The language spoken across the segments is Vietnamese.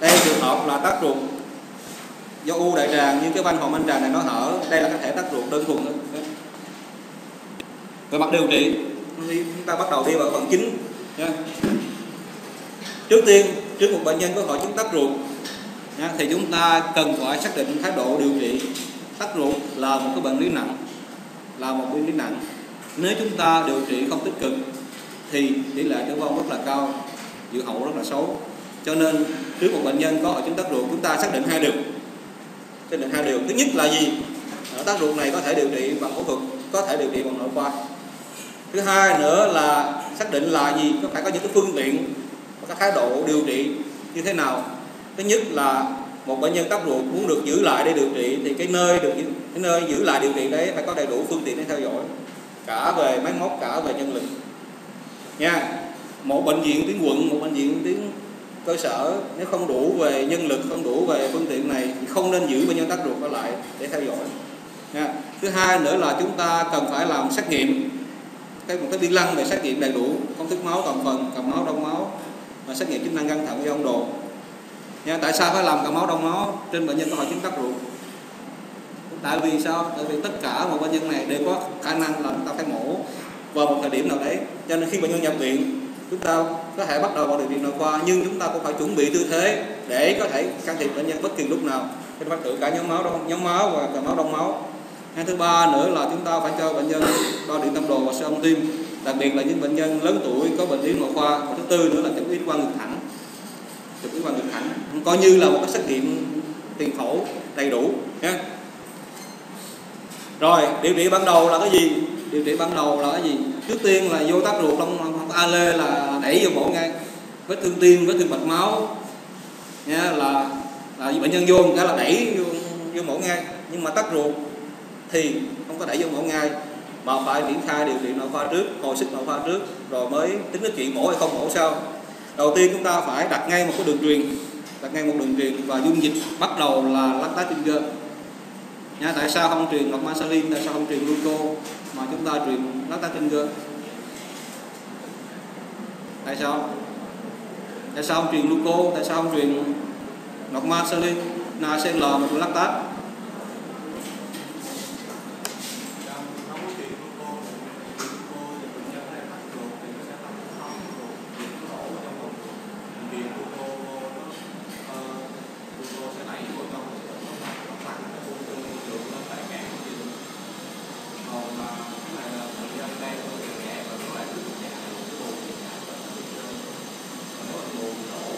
đây trường hợp là tắc ruột do u đại tràng như cái van hồng anh tràng này nó hở đây là cái thể tắc ruột đơn thuần. Về mặt điều trị chúng ta bắt đầu đi vào phần chính. Nha. trước tiên trước một bệnh nhân có hội chứng tắc ruột nha, thì chúng ta cần phải xác định thái độ điều trị. Tắc ruột là một cái bệnh lý nặng là một bệnh lý nặng. Nếu chúng ta điều trị không tích cực thì tỷ lệ tử vong rất là cao dự hậu rất là xấu. Cho nên trước một bệnh nhân có hội chứng tắc ruột, chúng ta xác định hai điều. Xác định hai điều. Thứ nhất là gì? Ờ, Ở tắc ruột này có thể điều trị bằng phẫu thuật, có thể điều trị bằng nội khoa. Thứ hai nữa là xác định là gì? Có phải có những cái phương tiện và các thái độ điều trị như thế nào? Thứ nhất là một bệnh nhân tắc ruột muốn được giữ lại để điều trị thì cái nơi được cái nơi giữ lại điều trị đấy phải có đầy đủ phương tiện để theo dõi, cả về máy móc, cả về nhân lực. Nha, một bệnh viện tuyến quận, một bệnh viện tuyến cơ sở, nếu không đủ về nhân lực, không đủ về phương tiện này thì không nên giữ bệnh nhân tắc ruột ở lại để theo dõi. Nha. thứ hai nữa là chúng ta cần phải làm xét nghiệm. Cái một cái biên lăng về xét nghiệm đầy đủ công thức máu toàn phần, cầm máu, đông máu, và xét nghiệm chức năng gan thận do ông đồ. Nha. tại sao phải làm cầm máu, đông máu? Trên bệnh nhân có hội chứng tắc ruột. Tại vì sao? Tại vì tất cả một bệnh nhân này đều có khả năng là chúng ta phải mổ vào một thời điểm nào đấy. Cho nên khi bệnh nhân nhập viện chúng ta có thể bắt đầu vào điều trị nội khoa, nhưng chúng ta cũng phải chuẩn bị tư thế để có thể can thiệp bệnh nhân bất kỳ lúc nào. Chúng ta thử cả nhóm máu đông, nhóm máu và cả máu đông máu. Hay thứ ba nữa là chúng ta phải cho bệnh nhân đo điện tâm đồ và siêu âm tim, đặc biệt là những bệnh nhân lớn tuổi có bệnh lý nội khoa. Và thứ tư nữa là chụp x quang ngực thẳng. Chụp x quang ngực thẳng, coi như là một cái xét nghiệm tiền phẫu đầy đủ nhé rồi, điều trị ban đầu là cái gì? Điều trị ban đầu là cái gì? Trước tiên là vô tác ruột trong a lê là đẩy vô mổ ngay vết thương tim vết thương mạch máu. Nha là là bệnh nhân vô cái là đẩy vô, vô mổ ngay nhưng mà tắc ruột thì không có đẩy vô mổ ngay mà phải triển khai điều trị nội khoa trước hồi sức nội khoa trước rồi mới tính đến chuyện mổ hay không mổ sau. Đầu tiên chúng ta phải đặt ngay một cái đường truyền đặt ngay một đường truyền và dung dịch bắt đầu là lắc tá trên cơ. Nha tại sao không truyền ngọc masalin tại sao không truyền gluco mà chúng ta truyền lắc tá trên cơ? Tại sao tại sao không truyền gluco tại sao không truyền ngọc masalin NaCl một lactate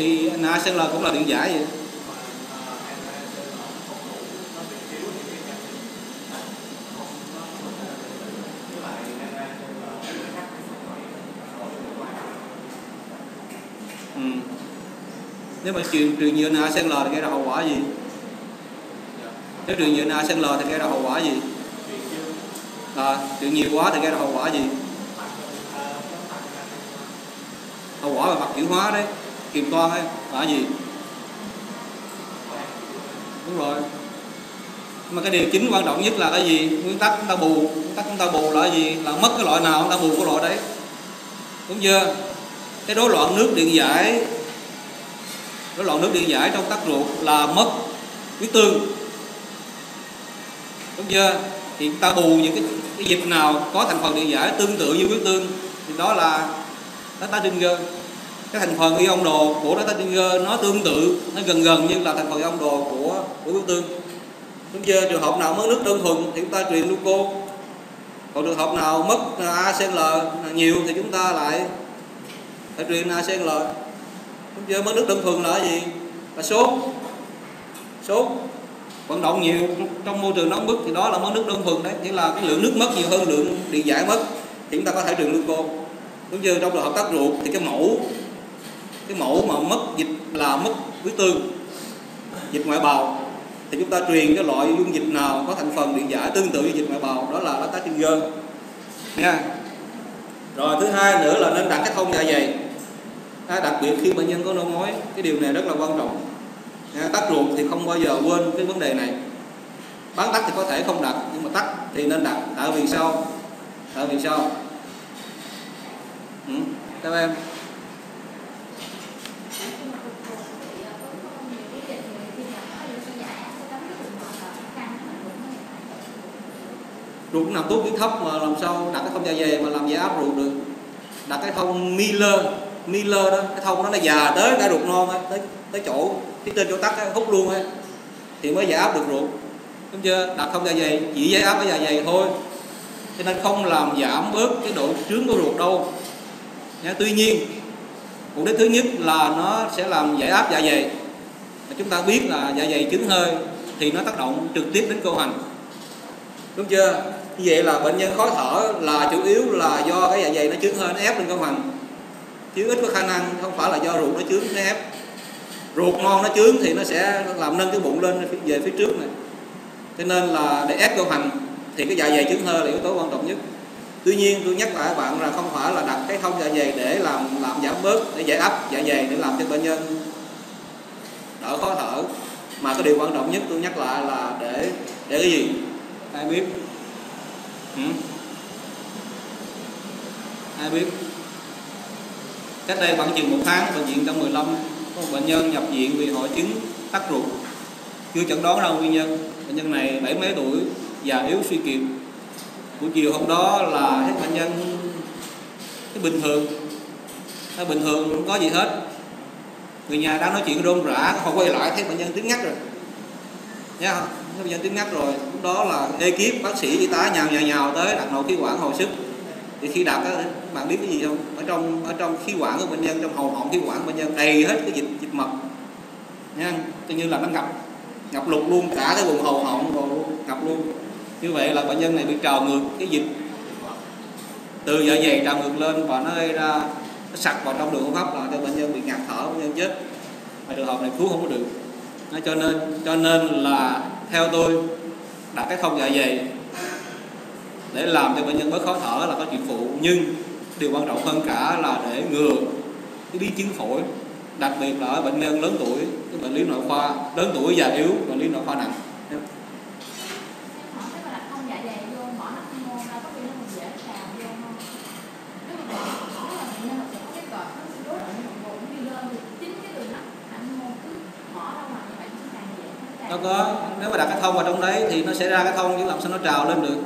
thì NaCl cũng là điện giải vậy. Ừ. nếu mà truyền truyền nhiều NaCl thì gây ra hậu quả gì? Nếu truyền nhiều NaCl thì gây ra hậu quả gì? À, truyền nhiều quá thì gây ra hậu quả gì? Hậu quả là mặt chuyển hóa đấy kiềm toan ấy là gì? Đúng rồi. Mà cái điều chính quan trọng nhất là cái gì? Nguyên tắc chúng ta bù. Nguyên tắc chúng ta bù là gì? Là mất cái loại nào chúng ta bù cái loại đấy. Đúng chưa? Cái rối loạn nước điện giải rối loạn nước điện giải trong tắc ruột là mất huyết tương. Đúng chưa? Thì chúng ta bù những cái, cái dịch nào có thành phần điện giải tương tự như huyết tương thì đó là lactate trigger cái thành phần ion đồ của lactate trigger nó tương tự, nó gần gần như là thành phần ion đồ của của huyết tương. Đúng chưa? Trường hợp nào mất nước đơn thuần thì chúng ta truyền gluco còn trường hợp nào mất à, ACL nhiều thì chúng ta lại phải truyền ACL đúng chưa? Mất nước đơn thuần là gì? Là sốt. Sốt. Vận động nhiều. Trong môi trường nóng bức thì đó là mất nước đơn thuần đấy. Chỉ là cái lượng nước mất nhiều hơn lượng điện giải mất thì chúng ta có thể truyền gluco đúng chưa? Trong trường hợp tắc ruột thì cái mẫu cái mẫu mà mất dịch là mất huyết tương dịch ngoại bào. Thì chúng ta truyền cái loại dung dịch nào có thành phần điện giải tương tự như dịch ngoại bào đó là lactate trigger nha. Rồi thứ hai nữa là nên đặt cái thông dạ dày. À, đặc biệt khi bệnh nhân có nôn ói cái điều này rất là quan trọng. À, tắt ruột thì không bao giờ quên cái vấn đề này. Bán tắt thì có thể không đặt nhưng mà tắt thì nên đặt. Tại vì sao? Tại vì sao? Ừ, các em. Ruột nằm tốt tuyến thấp mà làm sao đặt cái thông dạ dày mà làm giải áp ruột được. Đặt cái thông Miller Miller đó cái thông đó nó già tới cả ruột non ấy, tới tới chỗ cái tên chỗ tắc ấy, hút luôn ấy thì mới giải áp được ruột. Đúng chưa? Đặt thông dạ dày chỉ giải áp ở dạ dày thôi. Cho nên không làm giảm bớt cái độ trướng của ruột đâu. Nha, tuy nhiên mục đích thứ nhất là nó sẽ làm giải áp dạ dày. Chúng ta biết là dạ dày chứng hơi thì nó tác động trực tiếp đến cơ hoành. Đúng chưa? Như vậy là bệnh nhân khó thở là chủ yếu là do cái dạ dày nó chướng hơi, nó ép lên cơ hoành chứ ít có khả năng, không phải là do ruột nó chướng nó ép. Ruột non nó chướng thì nó sẽ làm nâng cái bụng lên về phía trước này. Cho nên là để ép cơ hoành thì cái dạ dày chướng hơi là yếu tố quan trọng nhất. Tuy nhiên, tôi nhắc lại các bạn là không phải là đặt cái thông dạ dày để làm làm giảm bớt, để giải áp dạ dày để làm cho bệnh nhân đỡ khó thở. Mà cái điều quan trọng nhất tôi nhắc lại là để để cái gì? Ai biết? Ừ? ai biết? Cách đây khoảng chừng một tháng, bệnh viện 115 có một bệnh nhân nhập viện vì hội chứng tắc ruột. Chưa chẩn đoán ra nguyên nhân. Bệnh nhân này bảy mấy tuổi già yếu suy kiệt. Buổi chiều hôm đó là hết bệnh nhân. Cái bình thường. Nó bình thường không có gì hết. Người nhà đang nói chuyện rôm rã họ quay lại, thấy bệnh nhân tiếng ngắt rồi. Nhá không bệnh nhân tiếng ngắt rồi đó là ekip bác sĩ, y tá nhào nhào nhào tới đặt nội khí quản hồi sức. Thì khi đặt á, bạn biết cái gì không? Ở trong ở trong khí quản của bệnh nhân, trong hầu họng khí quản bệnh nhân, đầy hết cái dịch dịch mật. Nha. Coi như là nó ngập ngập lụt luôn, cả cái vùng hầu họng rồi ngập luôn. Như vậy là bệnh nhân này bị trào ngược cái dịch. Từ dạ dày trào ngược lên và nó gây ra, nó sặc vào trong đường hô hấp là cho bệnh nhân bị ngạt thở, bệnh nhân chết. Và trường hợp này cứu không có được. Cho nên cho nên là theo tôi đặt cái không dạ dày để làm cho bệnh nhân bớt khó thở là có chuyện phụ. Nhưng điều quan trọng hơn cả là để ngừa cái biến chứng phổi, đặc biệt là ở bệnh nhân lớn tuổi, cái bệnh lý nội khoa, lớn tuổi già yếu, bệnh lý nội khoa nặng đâu có nếu mà đặt cái thông vào trong đấy thì nó sẽ ra cái thông chứ làm sao nó trào lên được.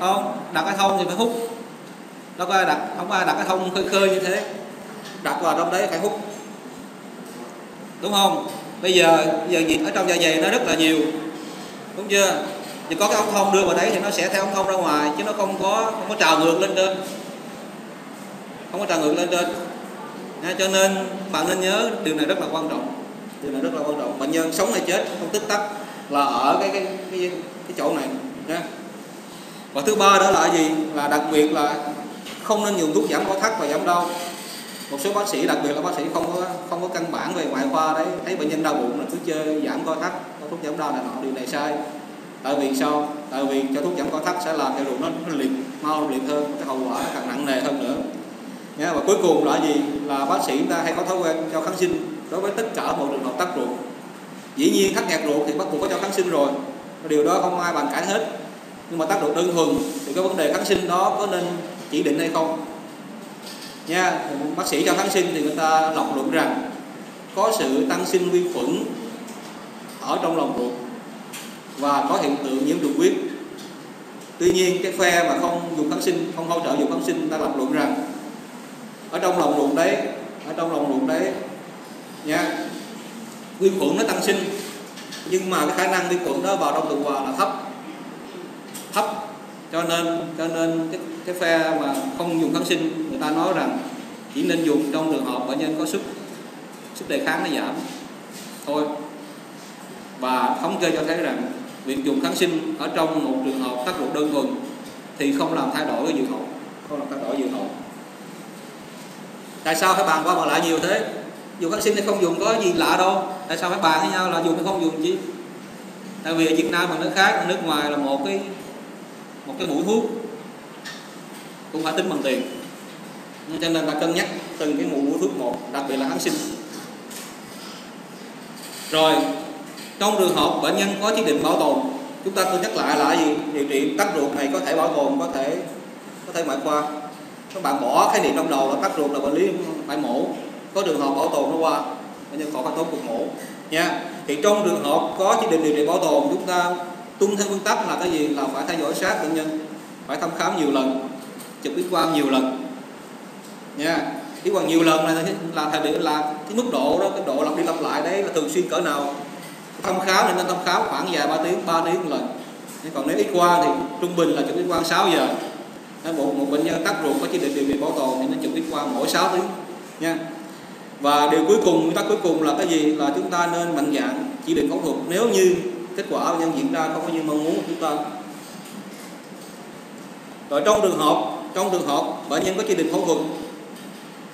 Không đặt cái thông thì phải hút. Đâu có ai đặt không có ai đặt cái thông khơi khơi như thế. Đặt vào trong đấy phải hút. Đúng không? Bây giờ giờ gì ở trong dạ dày nó rất là nhiều. Đúng chưa? Thì có cái ống thông đưa vào đấy thì nó sẽ theo ống thông ra ngoài chứ nó không có không có trào ngược lên trên. Không có trào ngược lên trên. Nha, cho nên bạn nên nhớ điều này rất là quan trọng. Điều này rất là quan trọng. Bệnh nhân sống hay chết không tích tắc là ở cái cái cái, cái chỗ này nha. Và thứ ba đó là gì? Là đặc biệt là không nên dùng thuốc giảm co thắt và giảm đau. Một số bác sĩ đặc biệt là bác sĩ không có không có căn bản về ngoại khoa đấy thấy bệnh nhân đau bụng là cứ chơi giảm co thắt có thuốc giảm đau này nọ điều này sai. Tại vì sao? Tại vì cho thuốc giảm co thắt sẽ làm cho ruột nó, nó liệt mau liệt hơn cái hậu quả càng nặng nề hơn nữa. Nha, và cuối cùng là gì? Là bác sĩ ta hay có thói quen cho kháng sinh đối với tất cả mọi trường hợp tắc ruột dĩ nhiên thắt nghẹt ruột thì bắt buộc có cho kháng sinh rồi. Điều đó không ai bàn cãi hết. Nhưng mà tác ruột đơn thuần thì cái vấn đề kháng sinh đó có nên chỉ định hay không? Nha, bác sĩ cho kháng sinh thì người ta lọc luận rằng có sự tăng sinh vi khuẩn ở trong lòng ruột và có hiện tượng nhiễm trùng huyết tuy nhiên, cái phe mà không dùng kháng sinh, không hỗ trợ dùng kháng sinh ta lập luận rằng ở trong lòng ruột đấy, ở trong lòng ruột đấy, nha vi khuẩn nó tăng sinh. Nhưng mà cái khả năng vi khuẩn đó vào trong tuần hoàn là thấp. Thấp. Cho nên cho nên cái, cái phe mà không dùng kháng sinh người ta nói rằng chỉ nên dùng trong trường hợp bệnh nhân có sức sức đề kháng nó giảm. Thôi. Và thống kê cho thấy rằng việc dùng kháng sinh ở trong một trường hợp tác dụng đơn thuần thì không làm thay đổi cái dự hậu. Không làm thay đổi dự hậu. Tại sao phải bàn qua bàn lại nhiều thế? Dùng kháng sinh hay không dùng có gì lạ đâu tại sao phải bàn với nhau là dùng hay không dùng chứ tại vì ở Việt Nam và nước khác ở nước ngoài là một cái một cái mũi thuốc. Cũng phải tính bằng tiền. Cho nên ta cân nhắc từng cái mũi thuốc một, đặc biệt là kháng sinh. Rồi, trong trường hợp bệnh nhân có chỉ định bảo tồn, chúng ta cân nhắc lại là gì? Điều trị tắc ruột này có thể bảo tồn, có thể có thể ngoại khoa. Các bạn bỏ khái niệm trong đầu là tắc ruột là bệnh lý phải mổ. Có trường hợp bảo tồn nó qua bệnh nhân khỏi phải tốt cuộc mổ. Nha. Thì trong trường hợp có chỉ định điều trị bảo tồn, chúng ta tuân theo nguyên tắc là cái gì? Là phải theo dõi sát bệnh nhân, phải thăm khám nhiều lần chụp x quang nhiều lần. Nha. X quang nhiều lần là là thời điểm là cái mức độ đó, cái độ lặp đi lặp lại đấy là thường xuyên cỡ nào. Thăm khám thì nên thăm khám khoảng vài ba tiếng 3 tiếng một lần. Còn nếu x quang thì trung bình là chụp x quang 6 giờ. Một một bệnh nhân tắc ruột có chỉ định điều trị bảo tồn thì nên chụp x quang mỗi 6 tiếng. Nha và điều cuối cùng, nguyên tắc cuối cùng là cái gì? Là chúng ta nên mạnh dạn chỉ định phẫu thuật. Nếu như kết quả bệnh nhân diễn ra không có như mong muốn của chúng ta rồi trong trường hợp, trong trường hợp bệnh nhân có chỉ định phẫu thuật,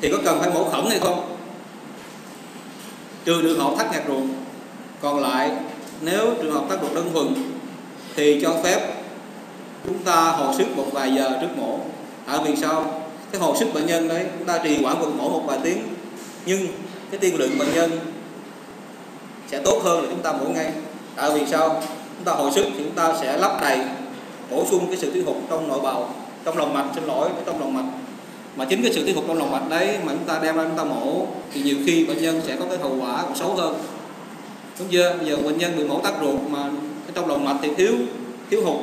thì có cần phải mổ khẩn hay không? Trừ trường hợp thắt ngạt ruột. Còn lại, nếu trường hợp thắt ruột đơn thuần, thì cho phép chúng ta hồi sức một vài giờ trước mổ. Tại vì sao? Cái hồi sức bệnh nhân đấy, chúng ta trì hoãn cuộc mổ một vài tiếng nhưng cái tiên lượng bệnh nhân sẽ tốt hơn là chúng ta mổ ngay tại vì sao? Chúng ta hồi sức thì chúng ta sẽ lắp đầy, bổ sung cái sự thiếu hụt trong nội bào, trong lòng mạch, xin lỗi trong lòng mạch. Mà chính cái sự thiếu hụt trong lòng mạch đấy mà chúng ta đem ra chúng ta mổ, thì nhiều khi bệnh nhân sẽ có cái hậu quả còn xấu hơn. Đúng chưa? Bây giờ bệnh nhân bị mổ tắc ruột mà cái trong lòng mạch thì thiếu thiếu hụt,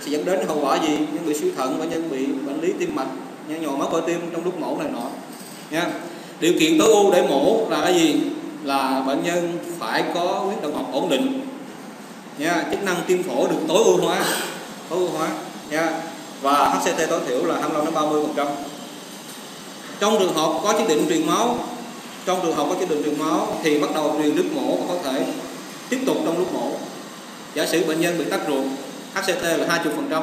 sẽ dẫn đến hậu quả gì? Nhân bị suy thận, bệnh nhân bị bệnh lý tim mạch nhân nhồi máu cơ tim trong lúc mổ này nọ. Nha điều kiện tối ưu để mổ là cái gì? Là bệnh nhân phải có huyết động học ổn định. Nha chức năng tim phổi được tối ưu hóa tối ưu hóa nha. Và HCT tối thiểu là 25 đến 30 phần trăm. Trong trường hợp có chỉ định truyền máu trong trường hợp có chỉ định truyền máu thì bắt đầu truyền nước mổ và có thể tiếp tục trong lúc mổ. Giả sử bệnh nhân bị tắc ruột HCT là 20 phần trăm.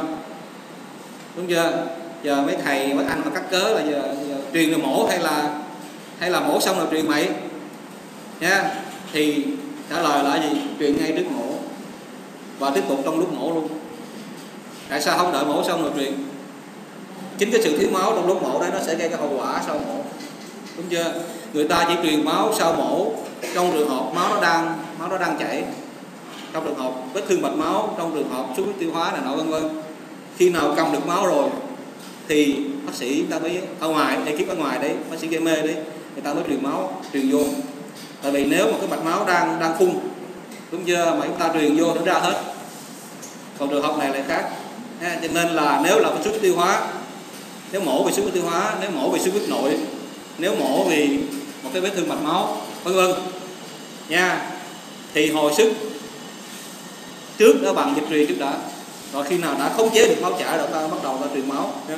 Đúng chưa? Giờ mấy thầy mấy anh mà cắt cớ là giờ, giờ truyền được mổ hay là hay là mổ xong rồi truyền mày? Nha, thì trả lời là gì? Truyền ngay trước mổ. Và tiếp tục trong lúc mổ luôn. Tại sao không đợi mổ xong rồi truyền? Chính cái sự thiếu máu trong lúc mổ đấy nó sẽ gây cái hậu quả sau mổ. Đúng chưa? Người ta chỉ truyền máu sau mổ, trong trường hợp máu nó đang, máu nó đang chảy. Trong trường hợp vết thương mạch máu, trong trường hợp xuất huyết tiêu hóa này nọ, vân vân. Khi nào cầm được máu rồi, thì bác sĩ ta mới, ở ngoài, ekip ở ngoài đấy, bác sĩ gây mê đấy người ta mới truyền máu truyền vô. Tại vì nếu mà cái mạch máu đang đang phun đúng chưa? Mà chúng ta truyền vô nó ra hết. Còn trường hợp này lại khác. Ha, cho nên là nếu là xuất tiêu hóa nếu mổ vì xuất tiêu hóa nếu mổ vì xuất huyết nội nếu mổ vì một cái vết thương mạch máu vân vân. Nha. Thì hồi sức trước đó bằng dịch truyền trước đã. Rồi khi nào đã khống chế được máu chảy rồi ta bắt đầu ta truyền máu. Nha.